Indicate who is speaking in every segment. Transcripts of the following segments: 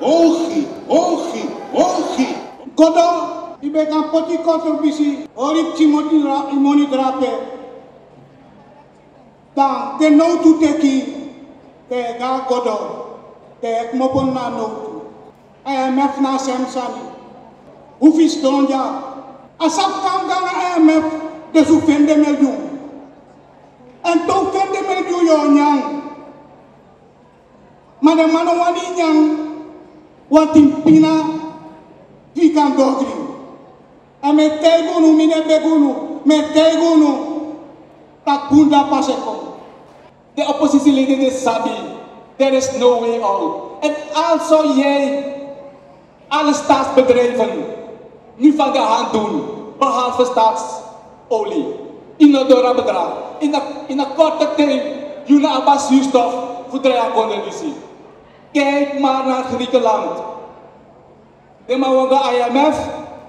Speaker 1: Όχι, όχι, όχι. Κοντό, είμαι καμπότη κότροπιση, όρυψη μόνη τράπε. Τα τενό του τεκί, τε γα κοντό, τε εκμοπον να νότου. ΑΕΜΕΦ να σέμψανε. Ουφις τόνια, ασαπ καμκάνα ΑΕΜΕΦ, de su fende melju. En to fende melju yo nyang. Mane mano wani nyang. Wat in pina, die kan dogri. Met tegunu, mine begunu, met tegunu, tak bunda paseko.
Speaker 2: De oppositieleden is sabi. There is no way out. En also jij, alle staatsbedrijven, nu van de hand doen, behalve staatsolie. Bedrag. In een, in een korte tijd, jullie hebben zuurstof voor de conditie. Kijk maar naar Griekenland. De man van de IMF,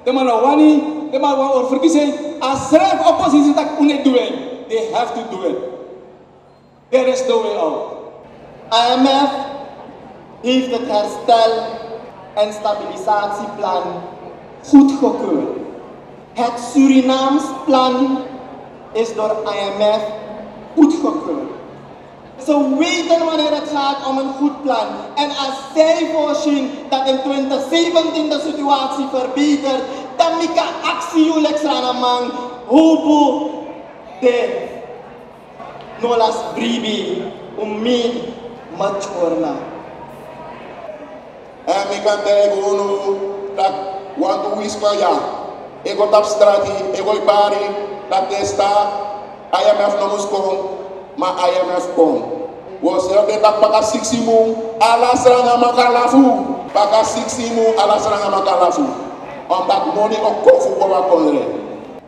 Speaker 2: de man van Wani, de man verkiezing. Als schrijf oppositie dat kunnen doen, they have to do it. There is no way out.
Speaker 3: IMF heeft het herstel- en stabilisatieplan goedgekeurd. Het Surinaams plan is door IMF goedgekeurd. Ze weten wanneer het gaat om een goed plan. En als zij voorzien dat in 2017 de situatie verbetert, dan mika actie jullie man hobo de nolas bribi umi machorna.
Speaker 4: En ik kan tegen dat want to whisper ja. Ik op straat, ik word bari, dat is daar. IMF nog eens kom, maar IMF kom. We zeggen dat paka siksimu, ala seranga makalafu. Paka siksimu, ala seranga makalafu. Omdat ook kofu kwa wakondre.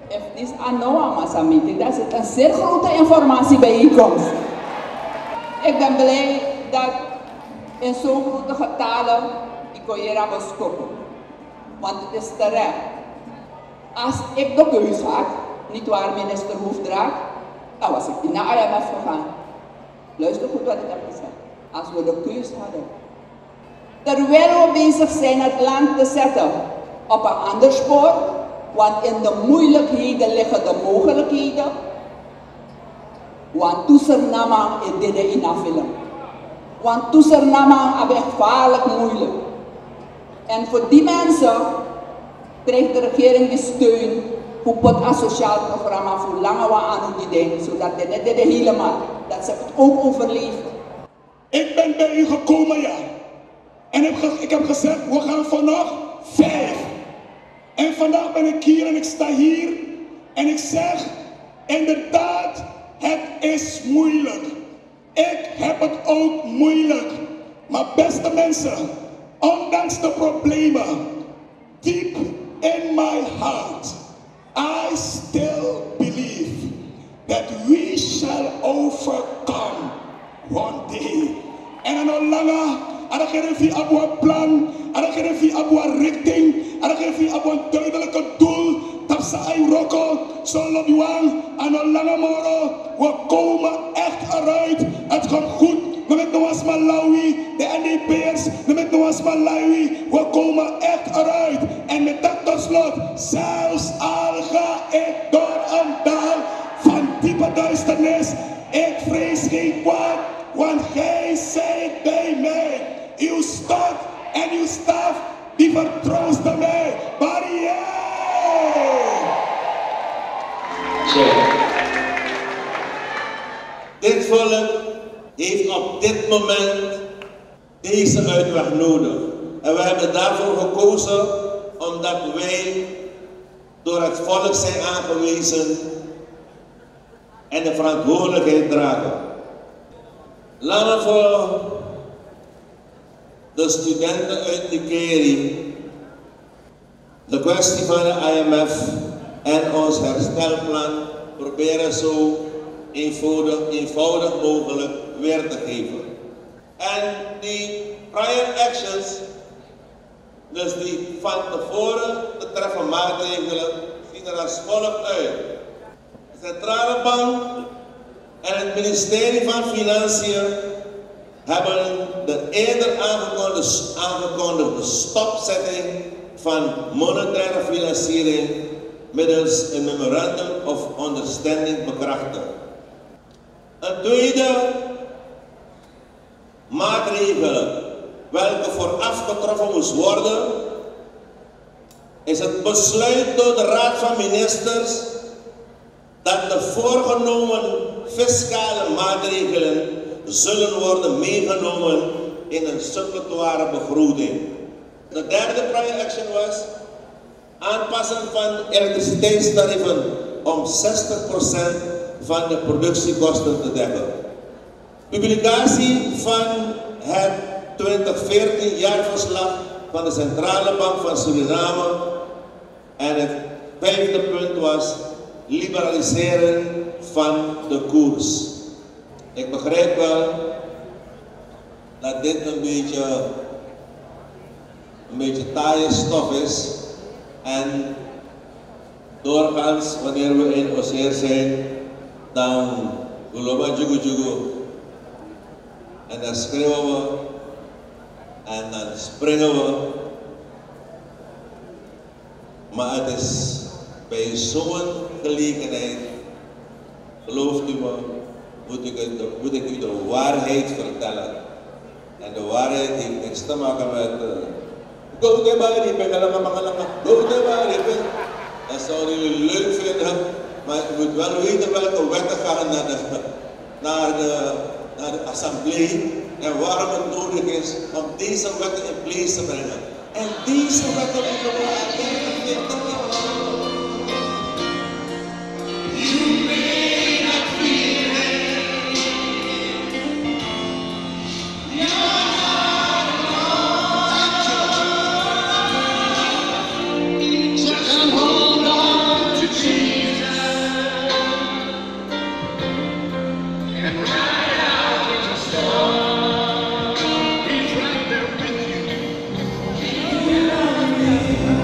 Speaker 5: If this Anoa Massa meeting, dat is een zeer grote informatiebijeenkomst. Ik ben blij dat in zo'n grote getalen ik kon hier aan stoppen. Want het is terecht. Als ik de keus had, niet waar minister Hoefdraak, dan was ik niet naar IMF gegaan. Luister goed wat ik heb gezegd. Als we de keus hadden. Terwijl we bezig zijn het land te zetten op een ander spoor, want in de moeilijkheden liggen de mogelijkheden. Want toesernama is dit in film. Want toesernama is gevaarlijk moeilijk. En voor die mensen krijgt de regering de steun voor het sociaal programma voor lange aan die dingen, zodat de net de dat ze het ook overleven.
Speaker 6: Ik ben bij u gekomen, ja. En ik heb gezegd, we gaan vannacht vijf. En vandaag ben ik hier en ik sta hier. En ik zeg, inderdaad, het is moeilijk. Ik heb het ook moeilijk. Maar beste mensen, ondanks de problemen, we shall overcome one day. En dan langer, geef je op plan, geef je op een richting, geef je op een duidelijke doel. Dat ze een rokkel, zo loopt en langer moro. We komen echt eruit. Het komt goed. We met nog eens Malawi, de NDP'ers, nog eens Malawi. We komen echt eruit. En met dat tot slot, zelfs En uw staf, die vertroosten mij. Barrière!
Speaker 7: Dit volk heeft op dit moment deze uitweg nodig. En we hebben daarvoor gekozen omdat wij door het volk zijn aangewezen en de verantwoordelijkheid dragen. Laten we voor de studenten uit Nikeri de kwestie van de IMF en ons herstelplan proberen zo eenvoudig, mogelijk weer te geven. En die prior actions, dus die van tevoren te treffen maatregelen, zien er als volgt uit. De Centrale Bank en het ministerie van Financiën hebben de eerder aangekondigde, aangekondigde stopzetting van monetaire financiering middels een memorandum of understanding bekrachtigd. Een tweede maatregel welke vooraf getroffen moest worden, is het besluit door de Raad van Ministers dat de voorgenomen fiscale maatregelen zullen worden meegenomen in een suppletoire begroting. De derde project was aanpassen van elektriciteitstarieven om 60% van de productiekosten te dekken. Publicatie van het 2014 jaarverslag van de Centrale Bank van Suriname en het vijfde punt was liberaliseren van de koers. Ik begrijp wel dat dit een beetje, een beetje taaie stof is. En doorgaans, wanneer we in Oseer zijn, dan Guloba Jugu Jugu. En dan schreeuwen we. En dan springen we. Maar het is bij zo'n gelegenheid, gelooft u me, moet ik, het, moet ik u de waarheid vertellen. En de waarheid heeft niks te maken met de go de bari. Dat zouden jullie leuk vinden, maar je moet wel weten welke wetten gaan naar de, naar de, naar de assemblee en waarom het nodig is om deze wetten in place te brengen. En deze wetten moeten we Amen.